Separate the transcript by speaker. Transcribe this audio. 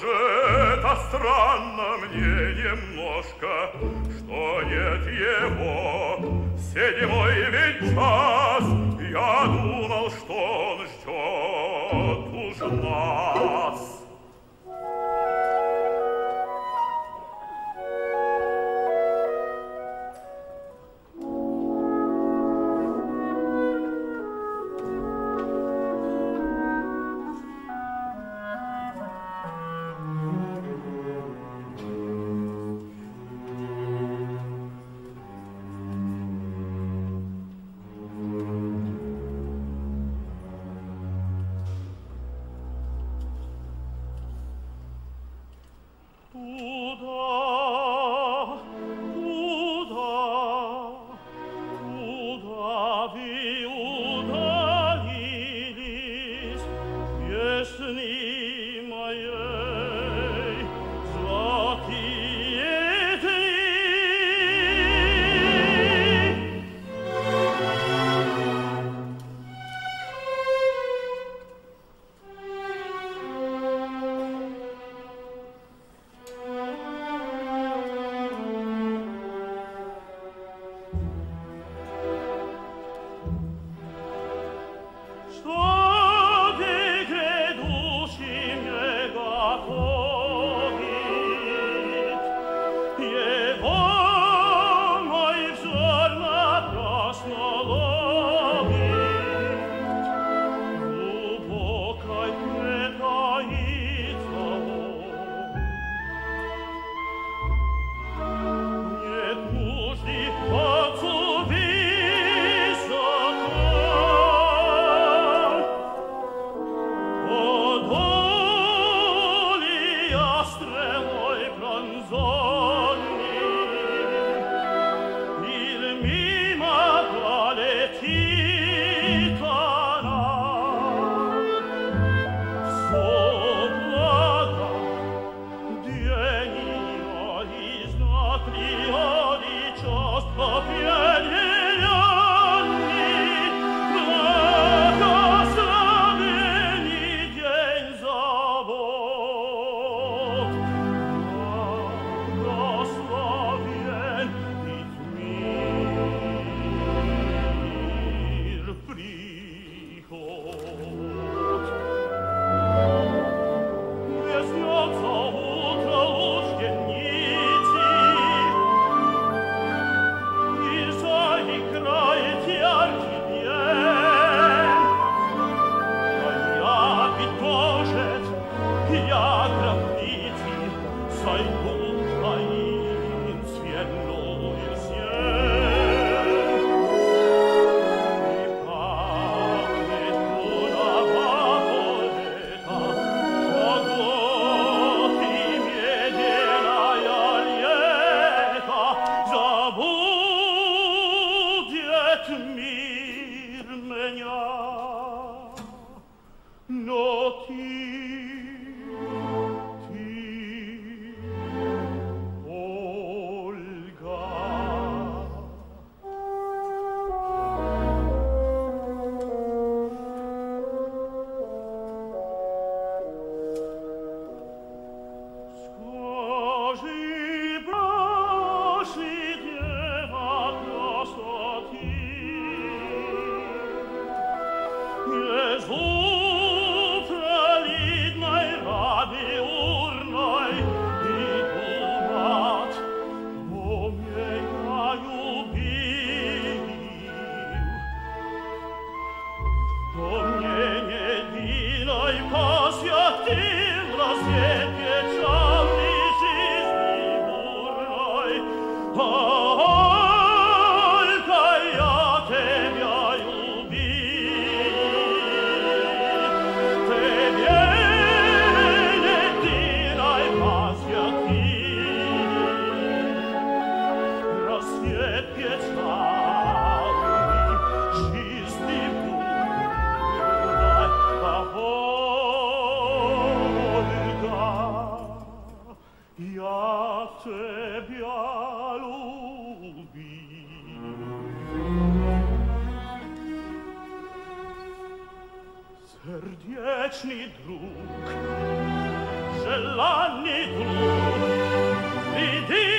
Speaker 1: же это странно мне немножко, что нет его. Седьмой ведь час, я думал, что он ждет уж нас. nostre voi pronzò noti Oh, oh, oh. per diecni drug, cel'anni drug, vidi